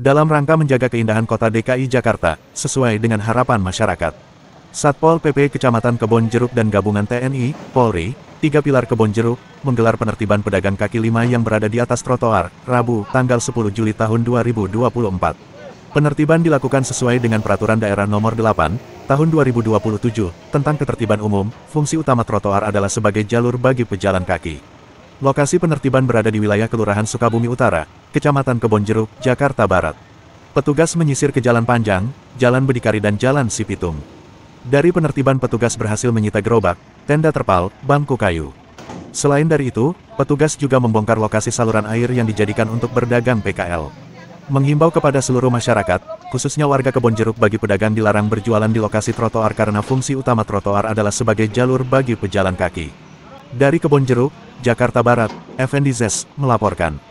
dalam rangka menjaga keindahan kota DKI Jakarta, sesuai dengan harapan masyarakat. Satpol PP Kecamatan Kebon Jeruk dan gabungan TNI, Polri, tiga pilar Kebon Jeruk, menggelar penertiban pedagang kaki lima yang berada di atas trotoar, Rabu, tanggal 10 Juli tahun 2024. Penertiban dilakukan sesuai dengan Peraturan Daerah Nomor 8, Tahun 2027, tentang ketertiban umum, fungsi utama trotoar adalah sebagai jalur bagi pejalan kaki. Lokasi penertiban berada di wilayah Kelurahan Sukabumi Utara, Kecamatan Kebon Jeruk, Jakarta Barat. Petugas menyisir ke Jalan Panjang, Jalan Bedikari dan Jalan Sipitung. Dari penertiban petugas berhasil menyita gerobak, tenda terpal, bangku kayu. Selain dari itu, petugas juga membongkar lokasi saluran air yang dijadikan untuk berdagang PKL. Menghimbau kepada seluruh masyarakat, khususnya warga kebon jeruk bagi pedagang dilarang berjualan di lokasi trotoar karena fungsi utama trotoar adalah sebagai jalur bagi pejalan kaki. Dari kebon jeruk, Jakarta Barat, Effendi Zes, melaporkan.